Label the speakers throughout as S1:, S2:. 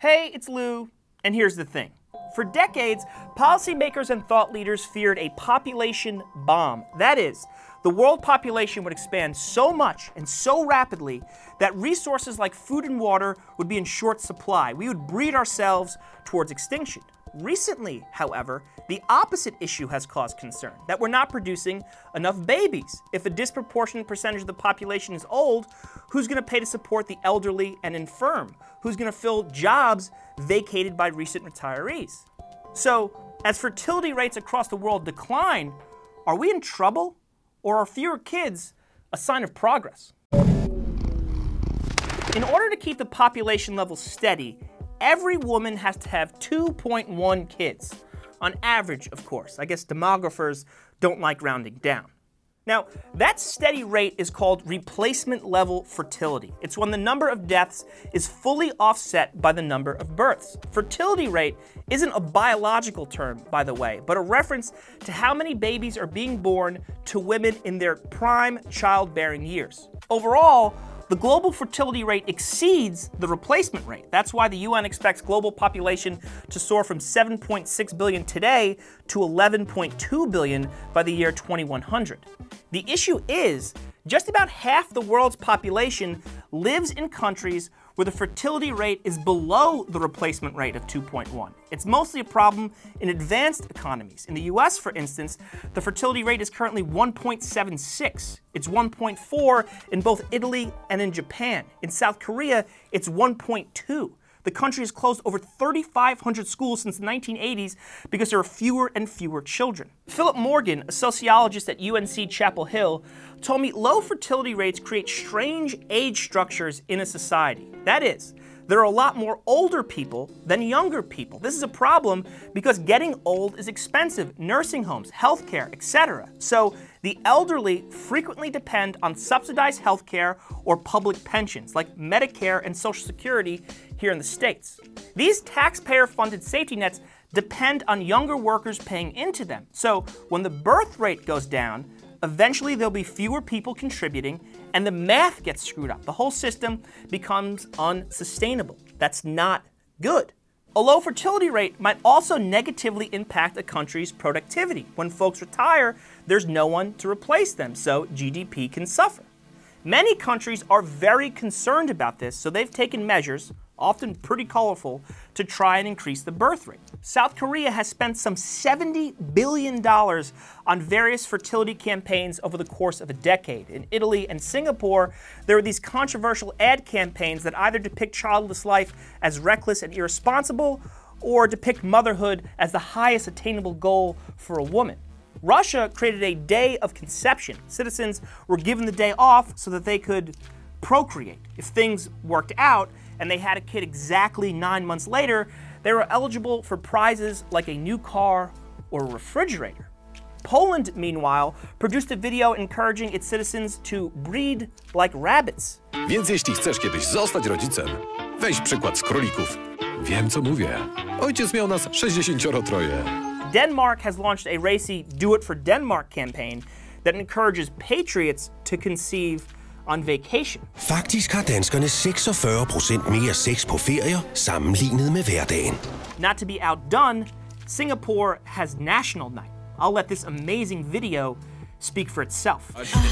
S1: Hey, it's Lou, and here's the thing. For decades, policymakers and thought leaders feared a population bomb. That is, the world population would expand so much and so rapidly that resources like food and water would be in short supply. We would breed ourselves towards extinction. Recently, however, the opposite issue has caused concern that we're not producing enough babies. If a disproportionate percentage of the population is old, who's going to pay to support the elderly and infirm? Who's going to fill jobs vacated by recent retirees? So, as fertility rates across the world decline, are we in trouble? Or are fewer kids a sign of progress? In order to keep the population level steady, every woman has to have 2.1 kids. On average, of course. I guess demographers don't like rounding down. Now, that steady rate is called replacement level fertility. It's when the number of deaths is fully offset by the number of births. Fertility rate isn't a biological term, by the way, but a reference to how many babies are being born to women in their prime childbearing years. Overall, the global fertility rate exceeds the replacement rate. That's why the UN expects global population to soar from 7.6 billion today to 11.2 billion by the year 2100. The issue is, just about half the world's population lives in countries where the fertility rate is below the replacement rate of 2.1. It's mostly a problem in advanced economies. In the US, for instance, the fertility rate is currently 1.76. It's 1.4 in both Italy and in Japan. In South Korea, it's 1.2. The country has closed over 3,500 schools since the 1980s because there are fewer and fewer children. Philip Morgan, a sociologist at UNC Chapel Hill, told me low fertility rates create strange age structures in a society. That is, there are a lot more older people than younger people. This is a problem because getting old is expensive, nursing homes, healthcare, etc. So the elderly frequently depend on subsidized healthcare or public pensions like Medicare and Social Security here in the States. These taxpayer funded safety nets depend on younger workers paying into them. So when the birth rate goes down, eventually there'll be fewer people contributing and the math gets screwed up. The whole system becomes unsustainable. That's not good. A low fertility rate might also negatively impact a country's productivity. When folks retire, there's no one to replace them, so GDP can suffer. Many countries are very concerned about this, so they've taken measures often pretty colorful, to try and increase the birth rate. South Korea has spent some $70 billion on various fertility campaigns over the course of a decade. In Italy and Singapore, there are these controversial ad campaigns that either depict childless life as reckless and irresponsible or depict motherhood as the highest attainable goal for a woman. Russia created a day of conception. Citizens were given the day off so that they could procreate. If things worked out, and they had a kid exactly nine months later, they were eligible for prizes like a new car or a refrigerator. Poland, meanwhile, produced a video encouraging its citizens to breed like rabbits.
S2: Więc jeśli chcesz kiedyś zostać rodzicem, weź przykład z królików. Wiem, co mówię. Ojciec miał nas 63.
S1: Denmark has launched a racy Do It for Denmark campaign that encourages patriots to conceive on vacation.
S3: Faktisk har danskerne 46 procent mere sex på ferier sammenlignet med hverdagen.
S1: Not to be outdone, Singapore has National Night. I'll let this amazing video speak for itself.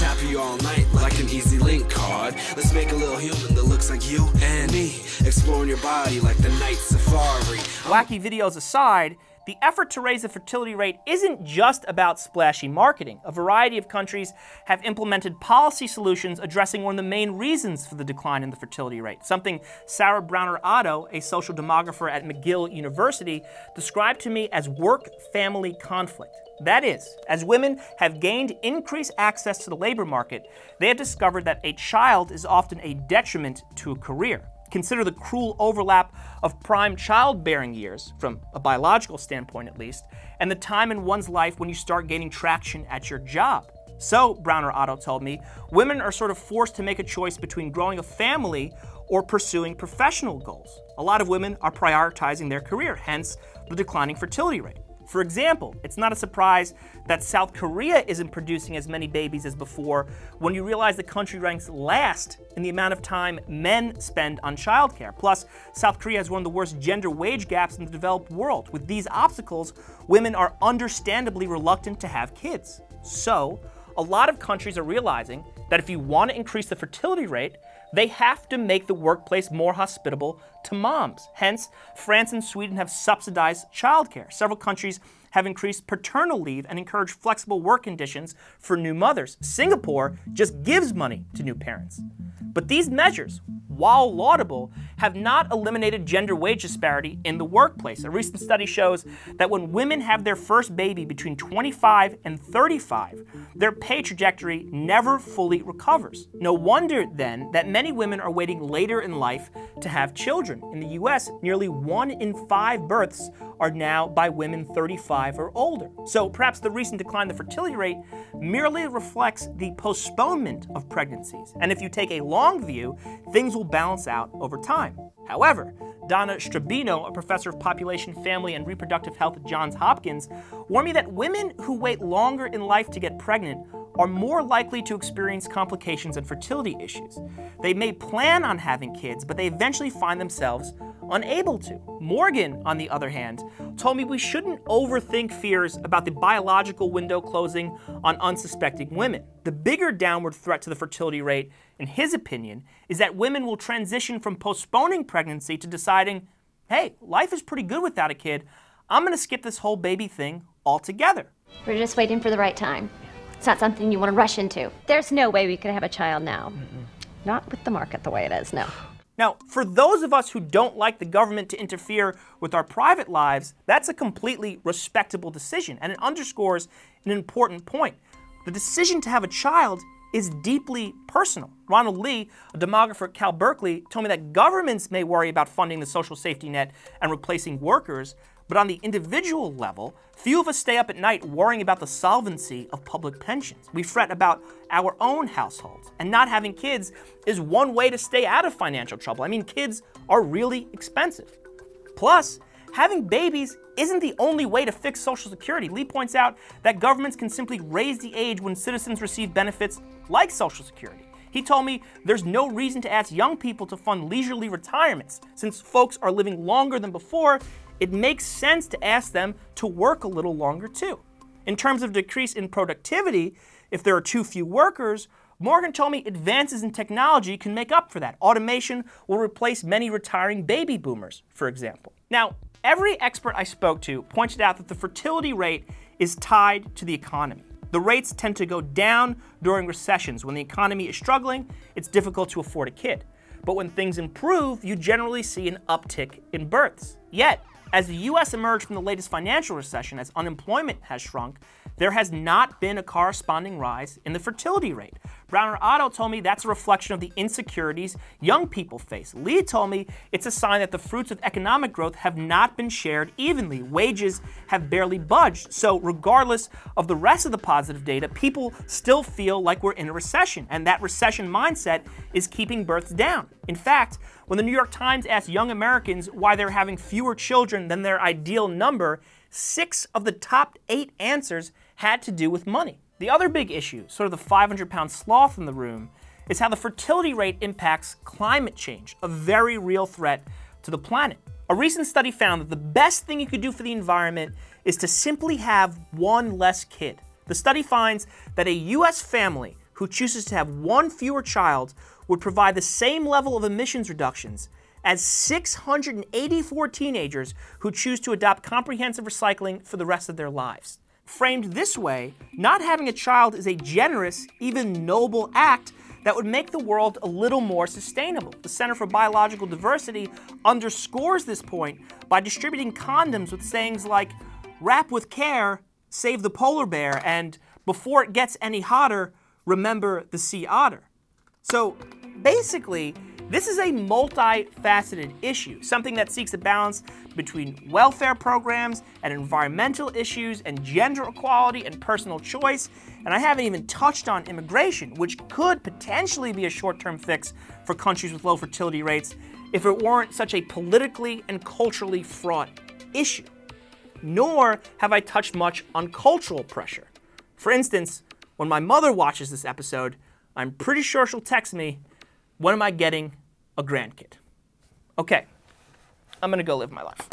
S1: tap you all night like an EZ-Link card. Let's make a little human that looks like you and me. Exploring your body like the night safari. Wacky videos aside, the effort to raise the fertility rate isn't just about splashy marketing. A variety of countries have implemented policy solutions addressing one of the main reasons for the decline in the fertility rate, something Sarah Brauner-Otto, a social demographer at McGill University, described to me as work family conflict. That is, as women have gained increased access to the labor market, they have discovered that a child is often a detriment to a career. Consider the cruel overlap of prime childbearing years, from a biological standpoint at least, and the time in one's life when you start gaining traction at your job. So, Brauner-Otto told me, women are sort of forced to make a choice between growing a family or pursuing professional goals. A lot of women are prioritizing their career, hence the declining fertility rate. For example, it's not a surprise that South Korea isn't producing as many babies as before when you realize the country ranks last in the amount of time men spend on childcare. Plus, South Korea has one of the worst gender wage gaps in the developed world. With these obstacles, women are understandably reluctant to have kids. So, a lot of countries are realizing that if you want to increase the fertility rate, they have to make the workplace more hospitable to moms. Hence, France and Sweden have subsidized childcare. Several countries have increased paternal leave and encouraged flexible work conditions for new mothers. Singapore just gives money to new parents. But these measures, while laudable, have not eliminated gender wage disparity in the workplace. A recent study shows that when women have their first baby between 25 and 35, their pay trajectory never fully recovers. No wonder, then, that many women are waiting later in life to have children. In the US, nearly one in five births are now by women 35 or older. So perhaps the recent decline in the fertility rate merely reflects the postponement of pregnancies. And if you take a long view, things will balance out over time. However, Donna Strobino, a professor of population, family, and reproductive health at Johns Hopkins, warned me that women who wait longer in life to get pregnant are more likely to experience complications and fertility issues. They may plan on having kids, but they eventually find themselves unable to. Morgan, on the other hand, told me we shouldn't overthink fears about the biological window closing on unsuspecting women. The bigger downward threat to the fertility rate, in his opinion, is that women will transition from postponing pregnancy to deciding, hey, life is pretty good without a kid. I'm going to skip this whole baby thing altogether.
S4: We're just waiting for the right time. It's not something you want to rush into. There's no way we could have a child now. Mm-mm. Not with the market the way it is, no.
S1: Now, for those of us who don't like the government to interfere with our private lives, that's a completely respectable decision, and it underscores an important point. The decision to have a child is deeply personal. Ronald Lee, a demographer at Cal Berkeley, told me that governments may worry about funding the social safety net and replacing workers, but on the individual level, few of us stay up at night worrying about the solvency of public pensions. We fret about our own households. And not having kids is one way to stay out of financial trouble. I mean, kids are really expensive. Plus, having babies isn't the only way to fix Social Security. Lee points out that governments can simply raise the age when citizens receive benefits like Social Security. He told me there's no reason to ask young people to fund leisurely retirements. Since folks are living longer than before, it makes sense to ask them to work a little longer too. In terms of decrease in productivity, if there are too few workers, Morgan told me advances in technology can make up for that. Automation will replace many retiring baby boomers, for example. Now, every expert I spoke to pointed out that the fertility rate is tied to the economy. The rates tend to go down during recessions. When the economy is struggling, it's difficult to afford a kid. But when things improve, you generally see an uptick in births. Yet, as the US emerged from the latest financial recession, as unemployment has shrunk, there has not been a corresponding rise in the fertility rate. Brauner-Otto told me that's a reflection of the insecurities young people face. Lee told me it's a sign that the fruits of economic growth have not been shared evenly. Wages have barely budged. So, regardless of the rest of the positive data, people still feel like we're in a recession, and that recession mindset is keeping births down. In fact, when the New York Times asked young Americans why they're having fewer children than their ideal number, six of the top eight answers had to do with money. The other big issue, sort of the 500 pound sloth in the room, is how the fertility rate impacts climate change, a very real threat to the planet. A recent study found that the best thing you could do for the environment is to simply have one less kid. The study finds that a US family who chooses to have one fewer child would provide the same level of emissions reductions as 684 teenagers who choose to adopt comprehensive recycling for the rest of their lives. Framed this way, not having a child is a generous, even noble act that would make the world a little more sustainable. The Center for Biological Diversity underscores this point by distributing condoms with sayings like, wrap with care, save the polar bear, and before it gets any hotter, remember the sea otter. So basically, this is a multifaceted issue, something that seeks a balance between welfare programs and environmental issues and gender equality and personal choice. And I haven't even touched on immigration, which could potentially be a short term fix for countries with low fertility rates if it weren't such a politically and culturally fraught issue. nor have I touched much on cultural pressure. For instance, when my mother watches this episode, I'm pretty sure she'll text me, when am I getting a grandkid? Okay, I'm gonna go live my life.